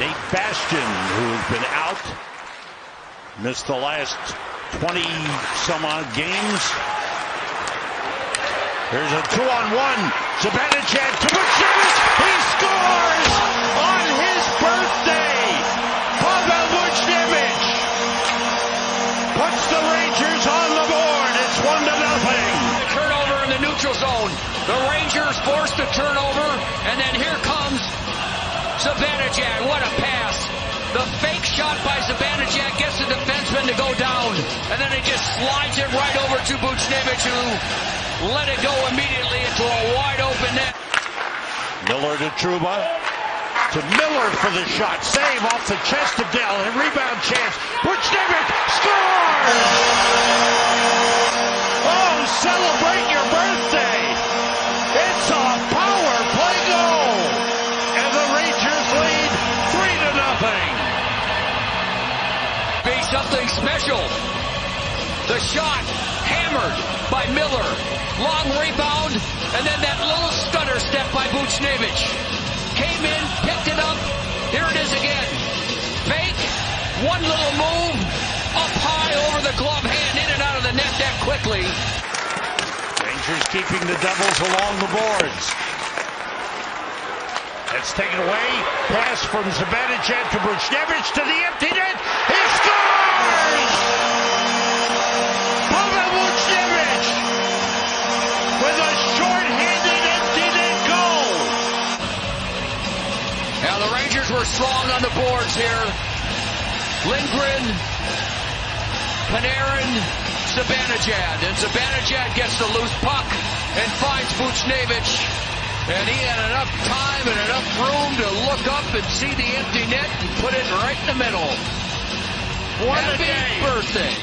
Nate Bastian, who's been out, missed the last 20 some odd games. There's a two on one. Zibanejad to Buchnevich. He scores on his birthday. Pavel Buchnevich puts the Rangers on the board. It's one to nothing. Turnover in the neutral zone. The Rangers forced a turnover, and then here comes Zibanejad. What a pass. The fake shot by Zibanejad gets the defenseman to go down, and then he just slides it right over to Buchnevich, who let it go immediately into a wide open net. Miller to Trouba. To Miller for the shot. Save off the chest of Dell. And rebound chance. Buchnevich scores! Be something special. The shot hammered by Miller. Long rebound, and then that little stutter step by Buchnevich. Came in, picked it up. Here it is again. Fake, one little move, up high over the glove hand, in and out of the net that quickly. Rangers keeping the Devils along the boards. That's taken away. Pass from Zibanejad to Buchnevich to the empty net. Were strong on the boards here. Lindgren, Panarin, Zibanejad. And Zibanejad gets the loose puck and finds Buchnevich. And he had enough time and enough room to look up and see the empty net and put it right in the middle. Happy day. birthday.